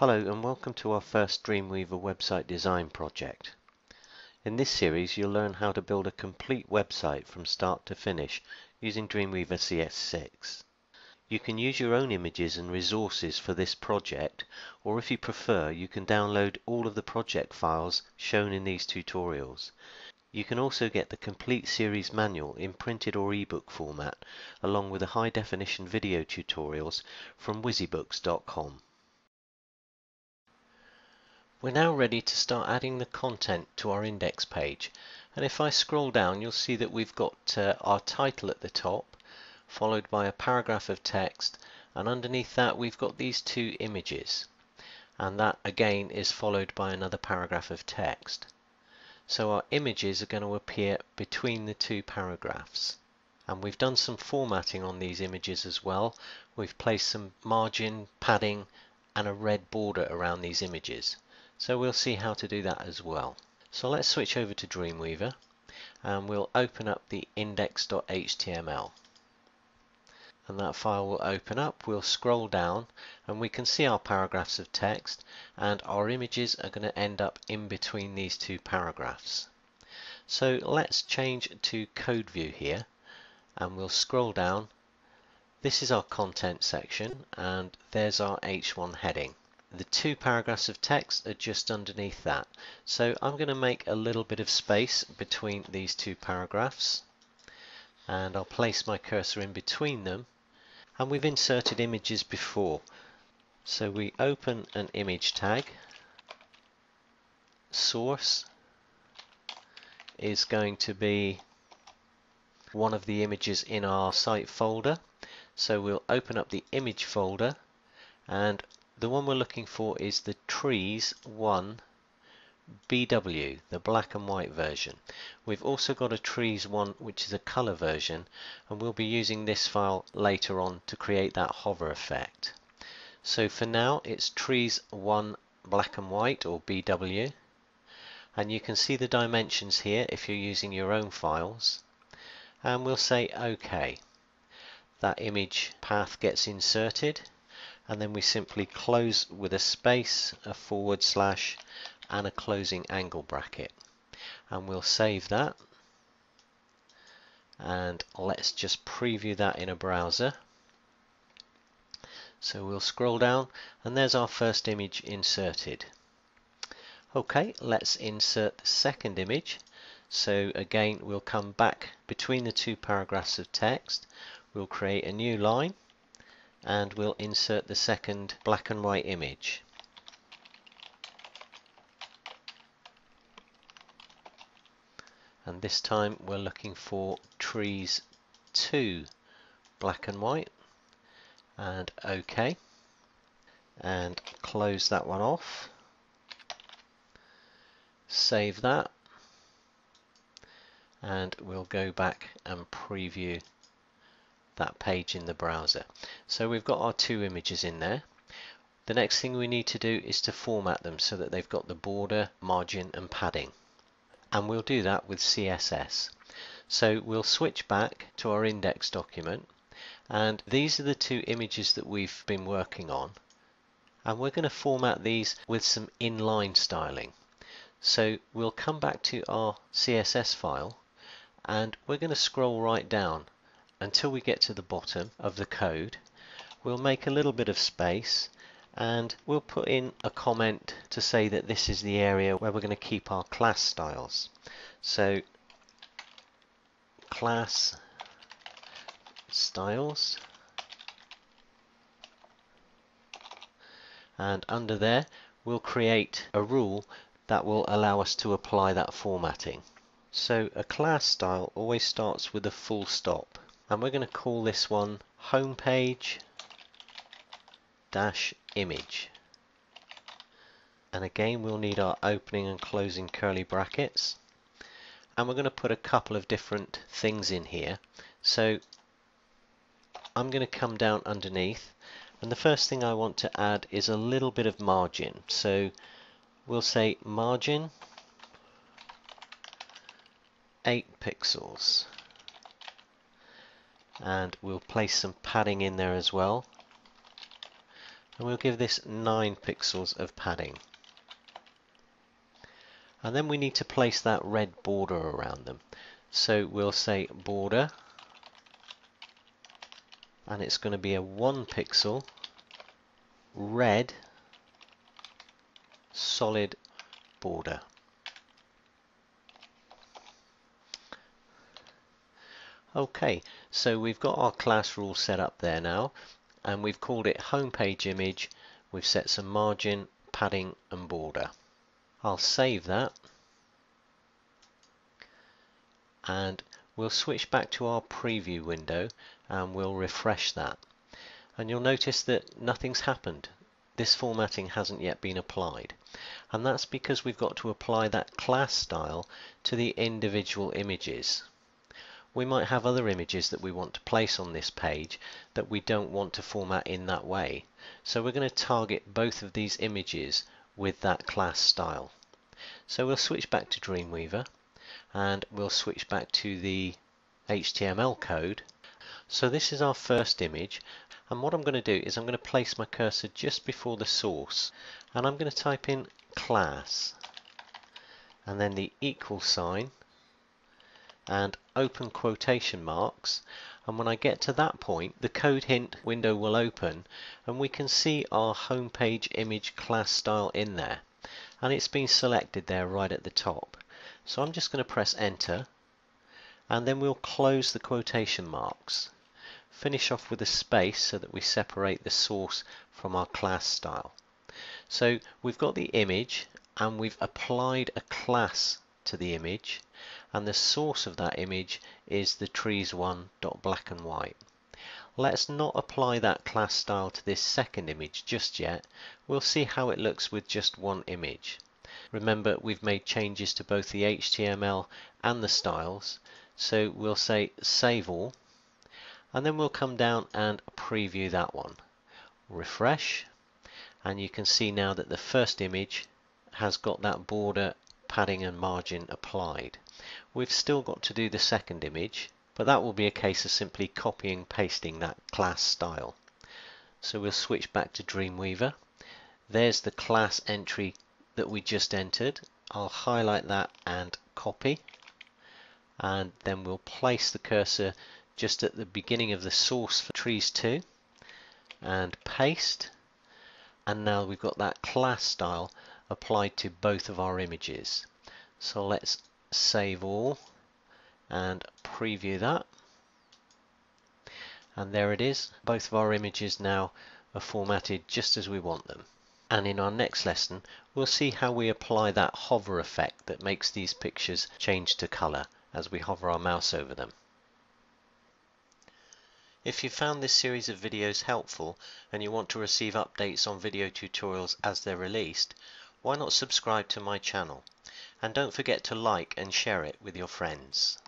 Hello and welcome to our first Dreamweaver website design project. In this series you'll learn how to build a complete website from start to finish using Dreamweaver CS6. You can use your own images and resources for this project or if you prefer you can download all of the project files shown in these tutorials. You can also get the complete series manual in printed or ebook format along with the high definition video tutorials from wizzybooks.com. We're now ready to start adding the content to our index page and if I scroll down you'll see that we've got uh, our title at the top followed by a paragraph of text and underneath that we've got these two images and that again is followed by another paragraph of text. So our images are going to appear between the two paragraphs and we've done some formatting on these images as well. We've placed some margin, padding and a red border around these images. So we'll see how to do that as well. So let's switch over to Dreamweaver and we'll open up the index.html. And that file will open up, we'll scroll down and we can see our paragraphs of text and our images are going to end up in between these two paragraphs. So let's change to code view here and we'll scroll down. This is our content section and there's our H1 heading. The two paragraphs of text are just underneath that. So I'm going to make a little bit of space between these two paragraphs and I'll place my cursor in between them and we've inserted images before. So we open an image tag, source is going to be one of the images in our site folder. So we'll open up the image folder and the one we're looking for is the trees 1 BW, the black and white version. We've also got a trees one which is a color version and we'll be using this file later on to create that hover effect. So for now it's trees 1 black and white or BW and you can see the dimensions here if you're using your own files and we'll say OK. That image path gets inserted and then we simply close with a space, a forward slash and a closing angle bracket. And we'll save that. And let's just preview that in a browser. So we'll scroll down and there's our first image inserted. Okay let's insert the second image. So again we'll come back between the two paragraphs of text. We'll create a new line and we'll insert the second black and white image. And this time we're looking for trees 2 black and white. And OK. And close that one off. Save that. And we'll go back and preview that page in the browser. So we've got our two images in there. The next thing we need to do is to format them so that they've got the border, margin and padding. And we'll do that with CSS. So we'll switch back to our index document and these are the two images that we've been working on and we're going to format these with some inline styling. So we'll come back to our CSS file and we're going to scroll right down until we get to the bottom of the code. We'll make a little bit of space and we'll put in a comment to say that this is the area where we're going to keep our class styles. So class styles and under there we'll create a rule that will allow us to apply that formatting. So a class style always starts with a full stop and we're going to call this one homepage dash image. And again we'll need our opening and closing curly brackets. And we're going to put a couple of different things in here. So I'm going to come down underneath. And the first thing I want to add is a little bit of margin. So we'll say margin 8 pixels and we'll place some padding in there as well and we'll give this 9 pixels of padding. And then we need to place that red border around them. So we'll say border and it's going to be a 1 pixel red solid border. Okay, so we've got our class rule set up there now, and we've called it homepage image. We've set some margin, padding, and border. I'll save that, and we'll switch back to our preview window, and we'll refresh that. And you'll notice that nothing's happened. This formatting hasn't yet been applied. And that's because we've got to apply that class style to the individual images we might have other images that we want to place on this page that we don't want to format in that way. So we're going to target both of these images with that class style. So we'll switch back to Dreamweaver and we'll switch back to the HTML code. So this is our first image and what I'm going to do is I'm going to place my cursor just before the source and I'm going to type in class and then the equal sign and open quotation marks. And when I get to that point the code hint window will open and we can see our homepage image class style in there. And it's been selected there right at the top. So I'm just going to press enter and then we'll close the quotation marks. Finish off with a space so that we separate the source from our class style. So we've got the image and we've applied a class to the image and the source of that image is the trees one dot black and white. Let's not apply that class style to this second image just yet. We'll see how it looks with just one image. Remember we've made changes to both the HTML and the styles so we'll say save all and then we'll come down and preview that one. Refresh and you can see now that the first image has got that border padding and margin applied. We've still got to do the second image, but that will be a case of simply copying pasting that class style. So we'll switch back to Dreamweaver. There's the class entry that we just entered. I'll highlight that and copy. And then we'll place the cursor just at the beginning of the source for trees 2 and paste. And now we've got that class style applied to both of our images. So let's save all and preview that. And there it is. Both of our images now are formatted just as we want them. And in our next lesson, we'll see how we apply that hover effect that makes these pictures change to color as we hover our mouse over them. If you found this series of videos helpful and you want to receive updates on video tutorials as they're released, why not subscribe to my channel? And don't forget to like and share it with your friends.